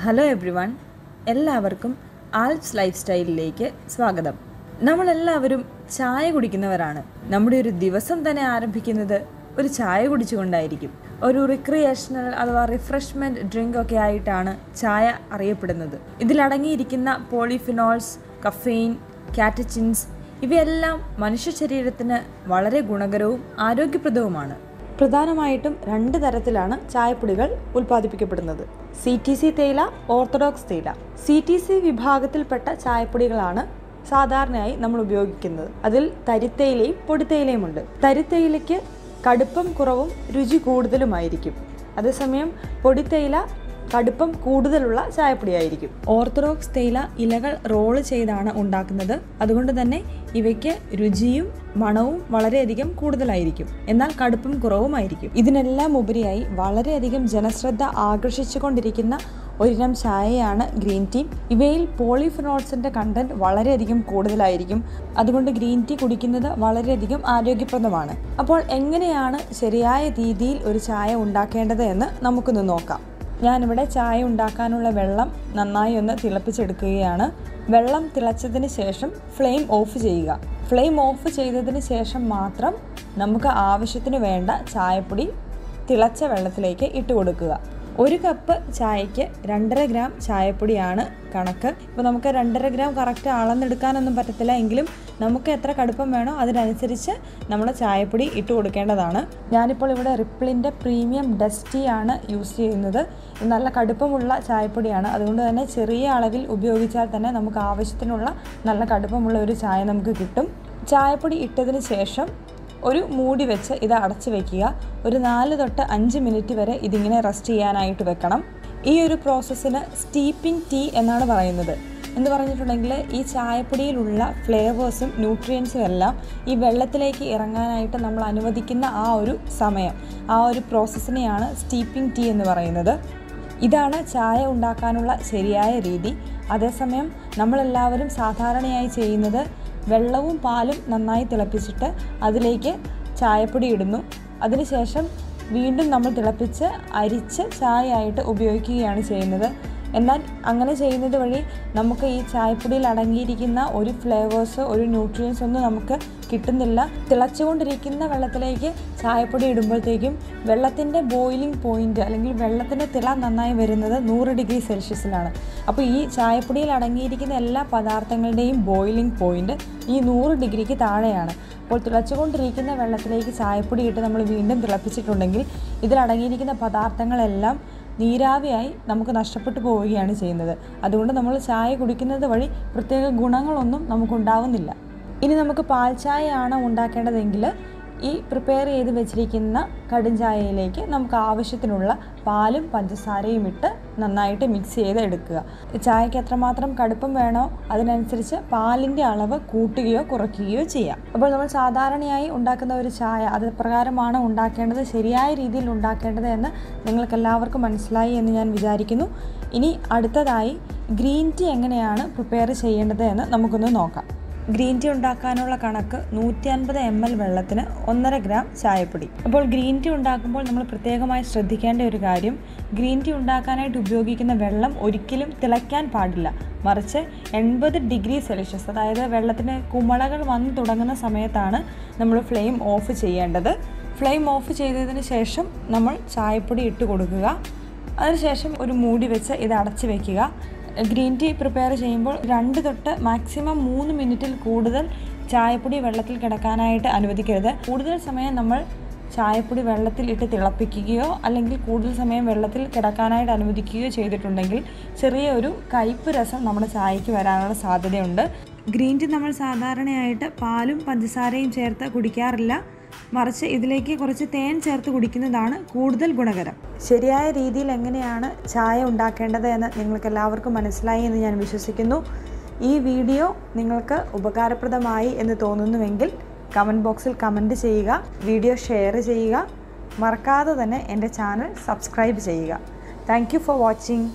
Hello everyone എല്ലാവർക്കും Alps life സ്റ്റൈലിലേക്ക് സ്വാഗതം. നമ്മളെല്ലാവരും ചായ കുടിക്കുന്നവരാണ്. നമ്മുടെ ഒരു ദിവസം തന്നെ ആരംഭിക്കുന്നത് ഒരു ചായ കുടിച്ചുകൊണ്ടായിരിക്കും. ഒരു റിക്രിയേഷണൽ അഥവാ റിഫ്രഷ്മെന്റ് ഡ്രിങ്ക് ഒക്കെ ആയിട്ടാണ് ചായ അറിയപ്പെടുന്നത്. ഇതിലടങ്ങിയിരിക്കുന്ന പോളിഫിനോൾസ് കഫെയിൻ കാറ്റച്ചിൻസ് ഇവയെല്ലാം മനുഷ്യ ശരീരത്തിന് വളരെ ഗുണകരവും ആരോഗ്യപ്രദവുമാണ്. പ്രധാനമായിട്ടും രണ്ട് തരത്തിലാണ് ചായപ്പൊടികൾ ഉൽപ്പാദിപ്പിക്കപ്പെടുന്നത്. സി ടി സി തേയില ഓർത്തഡോക്സ് തേയില. സി ടി സി വിഭാഗത്തിൽപ്പെട്ട ചായപ്പൊടികളാണ് സാധാരണയായി നമ്മൾ ഉപയോഗിക്കുന്നത്. അതിൽ തരിത്തേയിലയും പൊടിത്തേയിലയും ഉണ്ട്. തരിത്തേയിലയ്ക്ക് കടുപ്പം കുറവും രുചി കൂടുതലുമായിരിക്കും. അതേസമയം പൊടിത്തേയില കടുപ്പം കൂടുതലുള്ള ചായപ്പൊടിയായിരിക്കും. ഓർത്തഡോക്സ് തേയില ഇലകൾ റോൾ ചെയ്താണ് ഉണ്ടാക്കുന്നത്. അതുകൊണ്ട് തന്നെ ഇവയ്ക്ക് രുചിയും മണവും വളരെയധികം കൂടുതലായിരിക്കും. എന്നാൽ കടുപ്പം കുറവുമായിരിക്കും. ഇതിനെല്ലാം ഉപരിയായി വളരെയധികം ജനശ്രദ്ധ ആകർഷിച്ചുകൊണ്ടിരിക്കുന്ന ഒരിനം ചായയാണ് ഗ്രീൻ ടീ. ഇവയിൽ പോളിഫിനോൾസിന്റെ കണ്ടന്റ് വളരെയധികം കൂടുതലായിരിക്കും. അതുകൊണ്ട് ഗ്രീൻ ടീ കുടിക്കുന്നത് വളരെയധികം ആരോഗ്യപ്രദമാണ്. അപ്പോൾ എങ്ങനെയാണ് ശരിയായ രീതിയിൽ ഒരു ചായ ഉണ്ടാക്കേണ്ടത് എന്ന് നമുക്കൊന്ന് നോക്കാം. ഞാനിവിടെ ചായ ഉണ്ടാക്കാനുള്ള വെള്ളം നന്നായി ഒന്ന് തിളപ്പിച്ചെടുക്കുകയാണ്. വെള്ളം തിളച്ചതിന് ശേഷം ഫ്ലെയിം ഓഫ് ചെയ്യുക. ഫ്ലെയിം ഓഫ് ചെയ്തതിന് ശേഷം മാത്രം നമുക്ക് ആവശ്യത്തിന് വേണ്ട ചായപ്പൊടി തിളച്ച വെള്ളത്തിലേക്ക് ഇട്ട് കൊടുക്കുക. ഒരു കപ്പ് ചായക്ക് രണ്ടര ഗ്രാം ചായപ്പൊടിയാണ് കണക്ക്. ഇപ്പോൾ നമുക്ക് രണ്ടര ഗ്രാം കറക്റ്റ് അളന്നെടുക്കാനൊന്നും പറ്റത്തില്ല. എങ്കിലും നമുക്ക് എത്ര കടുപ്പം വേണോ അതിനനുസരിച്ച് നമ്മൾ ചായപ്പൊടി ഇട്ട് കൊടുക്കേണ്ടതാണ്. ഞാനിപ്പോൾ ഇവിടെ റിപ്പിളിന്റെ പ്രീമിയം ഡസ്റ്റി ആണ് യൂസ് ചെയ്യുന്നത്. നല്ല കടുപ്പമുള്ള ചായപ്പൊടിയാണ്. അതുകൊണ്ട് തന്നെ ചെറിയ അളവിൽ ഉപയോഗിച്ചാൽ തന്നെ നമുക്ക് ആവശ്യത്തിനുള്ള നല്ല കടുപ്പമുള്ള ഒരു ചായ നമുക്ക് കിട്ടും. ചായപ്പൊടി ഇട്ടതിന് ശേഷം ഒരു മൂടി വെച്ച് ഇത് അടച്ചു വെക്കുക. ഒരു നാല് തൊട്ട് അഞ്ച് മിനിറ്റ് വരെ ഇതിങ്ങനെ റെസ്റ്റ് ചെയ്യാനായിട്ട് വെക്കണം. ഈ ഒരു പ്രോസസ്സിന് സ്റ്റീപ്പിംഗ് ടീ എന്നാണ് പറയുന്നത്. എന്ന് പറഞ്ഞിട്ടുണ്ടെങ്കിൽ ഈ ചായപ്പൊടിയിലുള്ള ഫ്ലേവേഴ്സും ന്യൂട്രിയൻസും എല്ലാം ഈ വെള്ളത്തിലേക്ക് ഇറങ്ങാനായിട്ട് നമ്മൾ അനുവദിക്കുന്ന ആ ഒരു സമയം ആ ഒരു പ്രോസസ്സിനെയാണ് സ്റ്റീപ്പിംഗ് ടീ എന്ന് പറയുന്നത്. ഇതാണ് ചായ ഉണ്ടാക്കാനുള്ള ശരിയായ രീതി. അതേസമയം നമ്മളെല്ലാവരും സാധാരണയായി ചെയ്യുന്നത് വെള്ളവും പാലും നന്നായി തിളപ്പിച്ചിട്ട് അതിലേക്ക് ചായപ്പൊടി ഇടുന്നു. അതിനുശേഷം വീണ്ടും നമ്മൾ തിളപ്പിച്ച് അരിച്ച് ചായയായിട്ട് ഉപയോഗിക്കുകയാണ് ചെയ്യുന്നത്. എന്നാൽ അങ്ങനെ ചെയ്യുന്നത് വഴി നമുക്ക് ഈ ചായപ്പൊടിയിൽ അടങ്ങിയിരിക്കുന്ന ഒരു ഫ്ലേവേഴ്സ് ഒരു ന്യൂട്രിയൻസ് ഒന്നും നമുക്ക് കിട്ടുന്നില്ല. തിളച്ചുകൊണ്ടിരിക്കുന്ന വെള്ളത്തിലേക്ക് ചായപ്പൊടി ഇടുമ്പോഴത്തേക്കും വെള്ളത്തിന്റെ ബോയിലിംഗ് പോയിന്റ് അല്ലെങ്കിൽ വെള്ളത്തിന്റെ തിള നന്നായി വരുന്നത് നൂറ് ഡിഗ്രി സെൽഷ്യസിലാണ് അപ്പോൾ ഈ ചായപ്പൊടിയിൽ അടങ്ങിയിരിക്കുന്ന എല്ലാ പദാർത്ഥങ്ങളുടെയും ബോയിലിംഗ് പോയിന്റ് ഈ നൂറ് ഡിഗ്രിക്ക് താഴെയാണ്. അപ്പോൾ തിളച്ചുകൊണ്ടിരിക്കുന്ന വെള്ളത്തിലേക്ക് ചായപ്പൊടി ഇട്ട് നമ്മൾ വീണ്ടും തിളപ്പിച്ചിട്ടുണ്ടെങ്കിൽ ഇതിലടങ്ങിയിരിക്കുന്ന പദാർത്ഥങ്ങളെല്ലാം നീരാവിയായി നമുക്ക് നഷ്ടപ്പെട്ടു പോവുകയാണ് ചെയ്യുന്നത്. അതുകൊണ്ട് നമ്മൾ ചായ കുടിക്കുന്നത് വഴി പ്രത്യേക ഗുണങ്ങളൊന്നും നമുക്കുണ്ടാവുന്നില്ല. ഇനി നമുക്ക് പാൽ ചായയാണ് ഉണ്ടാക്കേണ്ടതെങ്കിൽ ഈ പ്രിപ്പയർ ചെയ്ത് വെച്ചിരിക്കുന്ന കടും ചായയിലേക്ക് നമുക്ക് ആവശ്യത്തിനുള്ള പാലും പഞ്ചസാരയും ഇട്ട് നന്നായിട്ട് മിക്സ് ചെയ്ത് എടുക്കുക ചായക്ക് എത്രമാത്രം കടുപ്പം വേണോ അതിനനുസരിച്ച് പാലിന്റെ അളവ് കൂട്ടുകയോ കുറയ്ക്കുകയോ ചെയ്യാം. അപ്പോൾ നമ്മൾ സാധാരണയായി ഉണ്ടാക്കുന്ന ഒരു ചായ അത് പ്രകാരമാണ് ഉണ്ടാക്കേണ്ടത് ശരിയായ രീതിയിൽ ഉണ്ടാക്കേണ്ടത് എന്ന് നിങ്ങൾക്ക് എല്ലാവർക്കും മനസ്സിലായി എന്ന് ഞാൻ വിചാരിക്കുന്നു. ഇനി അടുത്തതായി ഗ്രീൻ ടീ എങ്ങനെയാണ് പ്രിപ്പയർ ചെയ്യേണ്ടത് എന്ന് നമുക്കൊന്ന് നോക്കാം. ഗ്രീൻ ടീ ഉണ്ടാക്കാനുള്ള കണക്ക് നൂറ്റി അൻപത് എം എൽ വെള്ളത്തിന് ഒന്നര ഗ്രാം ചായപ്പൊടി. അപ്പോൾ ഗ്രീൻ ടീ ഉണ്ടാക്കുമ്പോൾ നമ്മൾ പ്രത്യേകമായി ശ്രദ്ധിക്കേണ്ട ഒരു കാര്യം ഗ്രീൻ ടീ ഉണ്ടാക്കാനായിട്ട് ഉപയോഗിക്കുന്ന വെള്ളം ഒരിക്കലും തിളയ്ക്കാൻ പാടില്ല. മറിച്ച് എൺപത് ഡിഗ്രി സെൽഷ്യസ് അതായത് വെള്ളത്തിന് കുമളകൾ വന്ന് തുടങ്ങുന്ന സമയത്താണ് നമ്മൾ ഫ്ലെയിം ഓഫ് ചെയ്യേണ്ടത്. ഫ്ലെയിം ഓഫ് ചെയ്തതിന് ശേഷം നമ്മൾ ചായപ്പൊടി ഇട്ട് കൊടുക്കുക. അതിനുശേഷം ഒരു മൂടി വെച്ച് ഇത് അടച്ചു വെക്കുക. ഗ്രീൻ ടീ പ്രിപ്പയർ ചെയ്യുമ്പോൾ രണ്ട് തൊട്ട് മാക്സിമം മൂന്ന് മിനിറ്റിൽ കൂടുതൽ ചായപ്പൊടി വെള്ളത്തിൽ കിടക്കാനായിട്ട് അനുവദിക്കരുത്. കൂടുതൽ സമയം നമ്മൾ ചായപ്പൊടി വെള്ളത്തിൽ ഇട്ട് തിളപ്പിക്കുകയോ അല്ലെങ്കിൽ കൂടുതൽ സമയം വെള്ളത്തിൽ കിടക്കാനായിട്ട് അനുവദിക്കുകയോ ചെയ്തിട്ടുണ്ടെങ്കിൽ ചെറിയ ഒരു കയ്പ്പ് രസം നമ്മുടെ ചായക്ക് വരാനുള്ള സാധ്യതയുണ്ട്. ഗ്രീൻ ടീ നമ്മൾ സാധാരണയായിട്ട് പാലും പഞ്ചസാരയും ചേർത്ത് കുടിക്കാറില്ല. മറിച്ച് ഇതിലേക്ക് കുറച്ച് തേൻ ചേർത്ത് കുടിക്കുന്നതാണ് കൂടുതൽ ഗുണകരം. ശരിയായ രീതിയിൽ എങ്ങനെയാണ് ചായ ഉണ്ടാക്കേണ്ടത് എന്ന് നിങ്ങൾക്ക് എല്ലാവർക്കും മനസ്സിലായി എന്ന് ഞാൻ വിശ്വസിക്കുന്നു. ഈ വീഡിയോ നിങ്ങൾക്ക് ഉപകാരപ്രദമായി എന്ന് തോന്നുന്നുവെങ്കിൽ കമന്റ് ബോക്സിൽ കമന്റ് ചെയ്യുക വീഡിയോ ഷെയർ ചെയ്യുക. മറക്കാതെ തന്നെ എന്റെ ചാനൽ സബ്സ്ക്രൈബ് ചെയ്യുക. Thank for watching.